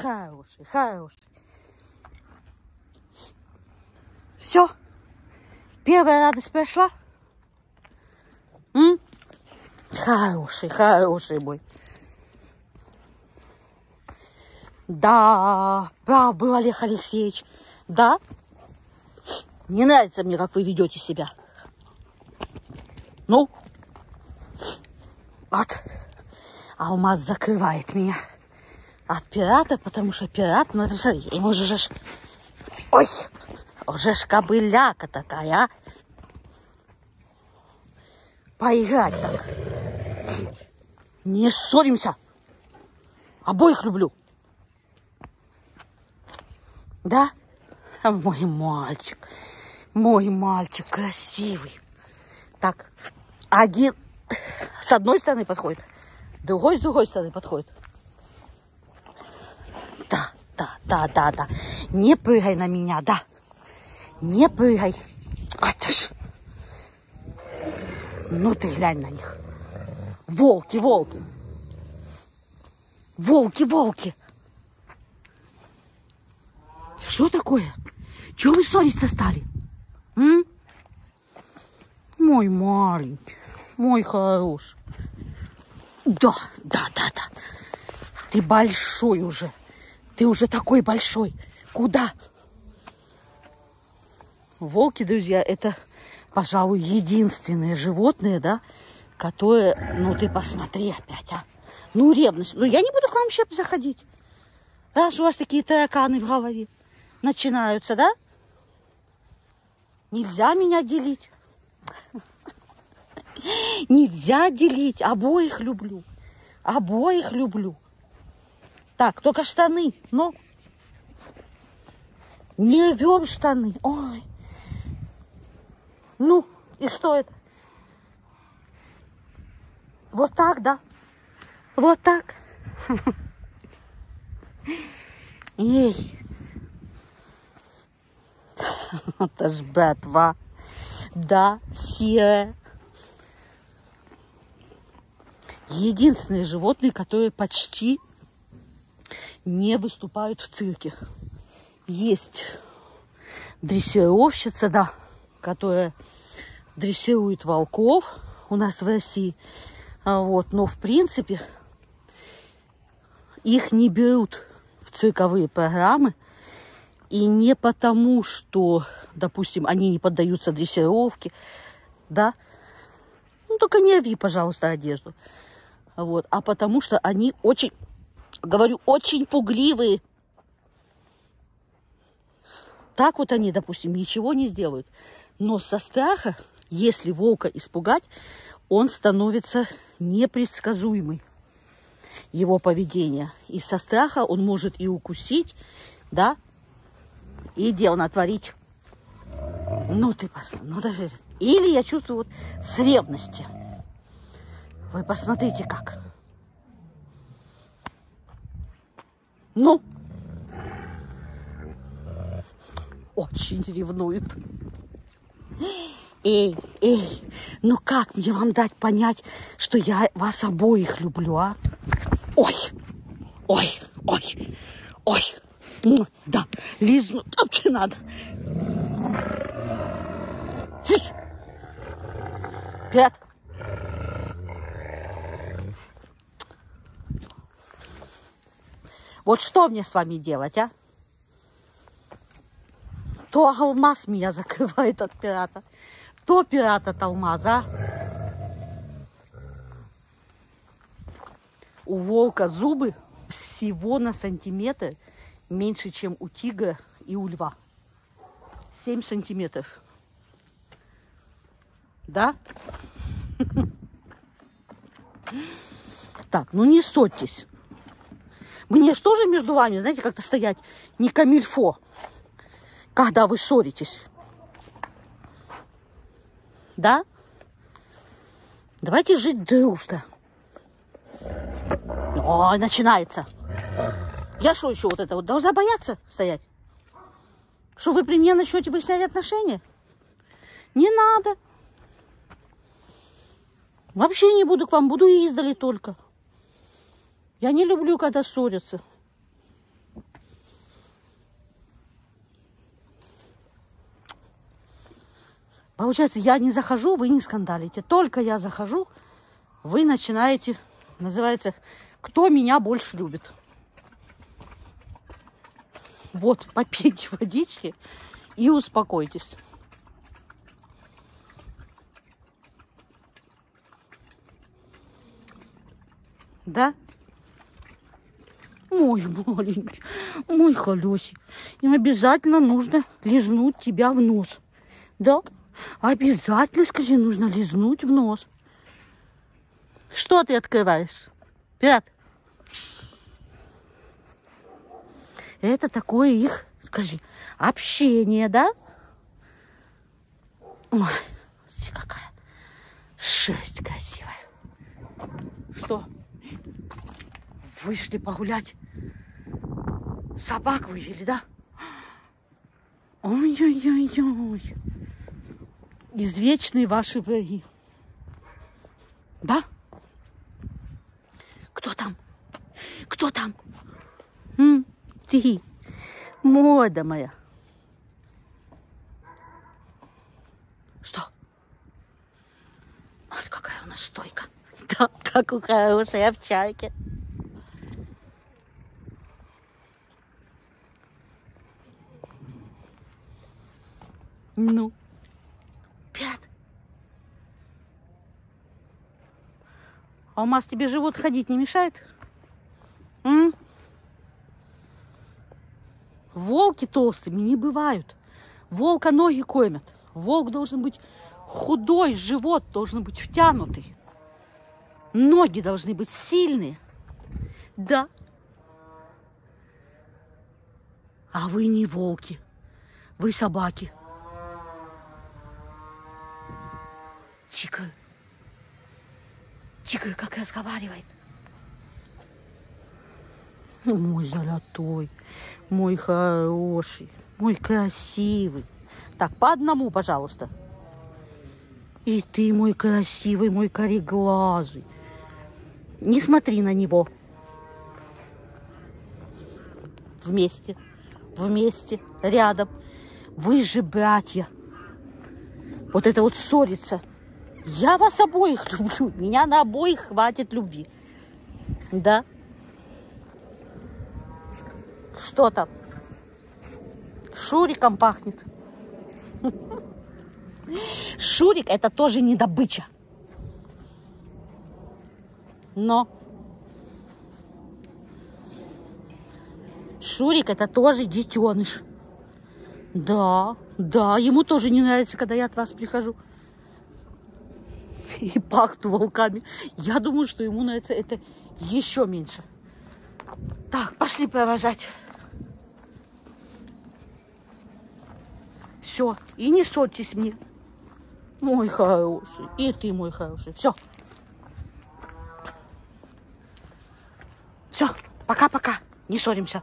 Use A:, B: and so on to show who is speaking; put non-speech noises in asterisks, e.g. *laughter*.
A: Хороший, хороший. Все. Первая радость прошла. М? Хороший, хороший мой. Да, прав был Олег Алексеевич. Да? Не нравится мне, как вы ведете себя. Ну? От. Алмаз закрывает меня от пирата, потому что пират, ну это смотри, ему же ж... Ой, уже ж кобыляка такая, а? Поиграть так. Не ссоримся. Обоих люблю. Да? Мой мальчик. Мой мальчик красивый. Так, один с одной стороны подходит, другой с другой стороны подходит. Да, да, да, да. Не прыгай на меня, да. Не прыгай. А ты ж. Ну ты глянь на них. Волки, волки. Волки, волки. Что такое? Чего вы ссориться стали? М? Мой маленький, мой хороший. Да, да, да, да. Ты большой уже. Ты уже такой большой. Куда? Волки, друзья, это, пожалуй, единственные животные, да, которые, ну ты посмотри опять, а. Ну, ревность. Ну, я не буду к вам вообще заходить. Раз у вас такие тараканы в голове начинаются, да? Нельзя меня делить. Нельзя делить. Обоих люблю. Обоих люблю. Так, только штаны. Ну. Не рвем штаны. Ой. Ну, и что это? Вот так, да? Вот так. Ей. Это ж братва. Да, серая. Единственные животные, которые почти не выступают в цирке. Есть дрессировщица, да, которая дрессирует волков у нас в России. А вот, но в принципе их не берут в цирковые программы. И не потому, что, допустим, они не поддаются дрессировке, да, ну только не рви, пожалуйста, одежду. Вот, а потому что они очень, говорю, очень пугливые. Так вот они, допустим, ничего не сделают. Но со страха, если волка испугать, он становится непредсказуемый, его поведение. И со страха он может и укусить, да, и дело натворить. Ну, ты посмотри, ну даже... Или я чувствую вот с ревности. Вы посмотрите, как. Ну, очень ревнует. Эй, эй, ну как мне вам дать понять, что я вас обоих люблю, а? Ой, ой, ой, ой. Да, лизну тапки надо. Пять. Вот что мне с вами делать, а? То алмаз меня *laughs* закрывает от пирата, то пират от алмаза. У волка зубы всего на сантиметр меньше, чем у тигра и у льва. 7 сантиметров. Да? *laughs* Так, ну не ссорьтесь. Мне что же между вами, знаете, как-то стоять не камильфо, когда вы ссоритесь. Да? Давайте жить дружно. Ой, начинается. Я что еще вот это вот должна бояться стоять? Что вы при мне начнете выяснять отношения? Не надо. Вообще не буду к вам, буду издали только. Я не люблю, когда ссорятся. Получается, я не захожу, вы не скандалите. Только я захожу, вы начинаете, называется, кто меня больше любит. Вот, *laughs* попейте водички и успокойтесь. Да? Мой маленький, мой холесий. Им обязательно нужно лизнуть тебя в нос. Да? Обязательно, скажи, нужно лизнуть в нос. Что ты открываешь? Пират? Это такое их, скажи, общение, да? Ой, какая шесть красивая. Что? Вышли погулять. Собак вывели, да? Ой-ой-ой-ой. Извечные ваши враги. Да? Кто там? Кто там? М? Ты, мода моя. Что? Смотри, какая у нас стойка. *laughs* Да, как у хорошей овчарки. Ну, пят. А у нас тебе живот ходить не мешает? М? Волки толстыми не бывают. Волка ноги кормят. Волк должен быть худой, живот должен быть втянутый. Ноги должны быть сильные. Да. А вы не волки. Вы собаки. Чика. Чика, как разговаривает. Мой золотой, мой хороший, мой красивый. Так, по одному, пожалуйста. И ты, мой красивый, мой кореглазый. Не смотри на него. Вместе, вместе, рядом. Вы же братья. Вот это вот ссорится. Я вас обоих *laughs* люблю. Меня на обоих хватит любви. Да? Что там? Шуриком пахнет. *laughs* Шурик это тоже не добыча. Но Шурик это тоже детеныш. Да, да, ему тоже не нравится, когда я от вас прихожу. *laughs* И пахну волками. Я думаю, что ему нравится это еще меньше. Так, пошли провожать. Все, и не ссорьтесь мне. Мой хороший, и ты мой хороший. Все. Все, пока-пока. Не ссоримся.